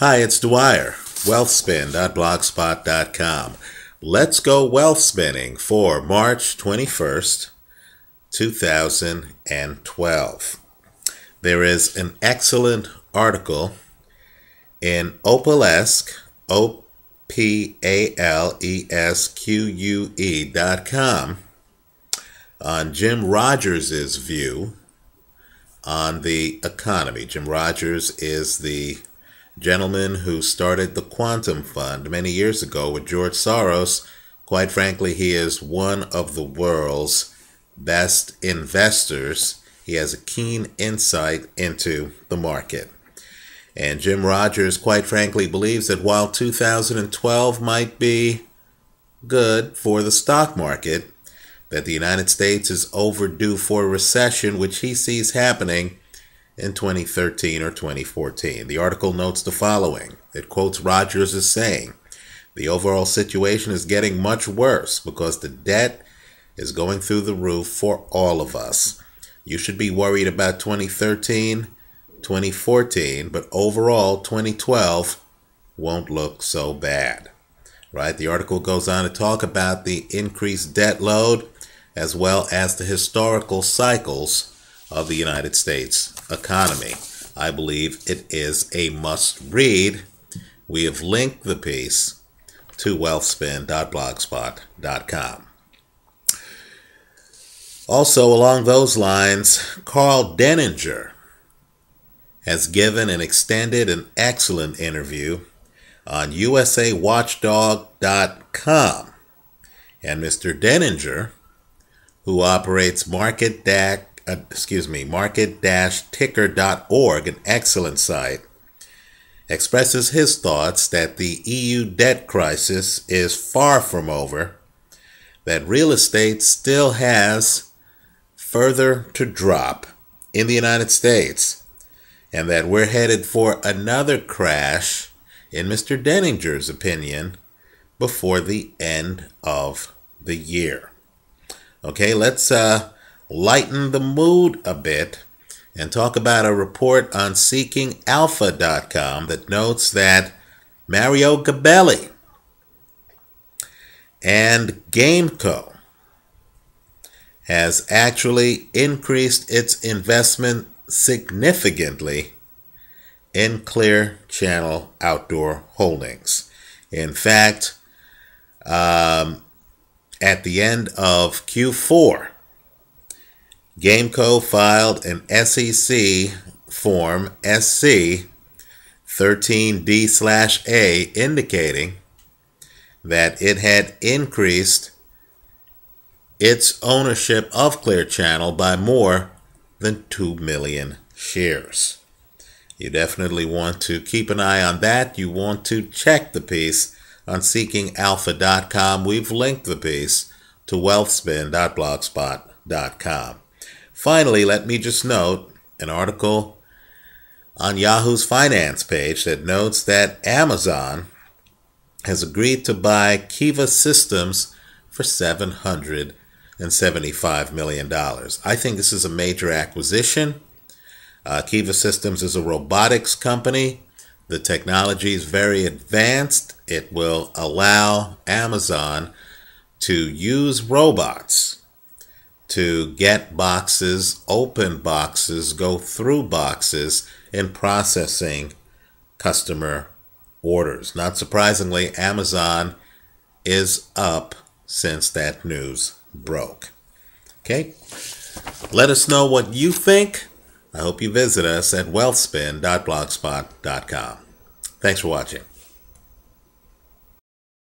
Hi, it's Dwyer, wealthspin.blogspot.com. Let's go wealth spinning for March 21st, 2012. There is an excellent article in Opalesque, O P A L E S Q U E dot com on Jim Rogers' view on the economy. Jim Rogers is the gentleman who started the Quantum Fund many years ago with George Soros. Quite frankly, he is one of the world's best investors. He has a keen insight into the market. And Jim Rogers, quite frankly, believes that while 2012 might be good for the stock market, that the United States is overdue for a recession, which he sees happening in 2013 or 2014. The article notes the following. It quotes Rogers as saying, the overall situation is getting much worse because the debt is going through the roof for all of us. You should be worried about 2013, 2014, but overall 2012 won't look so bad. Right? The article goes on to talk about the increased debt load as well as the historical cycles of the United States economy. I believe it is a must read. We have linked the piece to wealthspin.blogspot.com. Also, along those lines, Karl Denninger has given an extended and excellent interview on USAWatchdog.com. And Mr. Denninger, who operates Market DAC uh, excuse me, market-ticker.org, an excellent site, expresses his thoughts that the EU debt crisis is far from over, that real estate still has further to drop in the United States, and that we're headed for another crash, in Mr. Denninger's opinion, before the end of the year. Okay, let's uh, lighten the mood a bit and talk about a report on seekingalpha.com that notes that Mario Gabelli and GAMCO has actually increased its investment significantly in Clear Channel Outdoor Holdings. In fact, um, at the end of Q4, GAMCO filed an SEC form SC 13D/A indicating that it had increased its ownership of Clear Channel by more than 2 million shares. You definitely want to keep an eye on that. You want to check the piece on seekingalpha.com. We've linked the piece to wealthspin.blogspot.com. Finally, let me just note an article on Yahoo's finance page that notes that Amazon has agreed to buy Kiva Systems for $775 million. I think this is a major acquisition. Uh, Kiva Systems is a robotics company. The technology is very advanced. It will allow Amazon to use robots to get boxes, open boxes, go through boxes in processing customer orders. Not surprisingly, Amazon is up since that news broke. Okay? Let us know what you think. I hope you visit us at wealthspin.blogspot.com. Thanks for watching.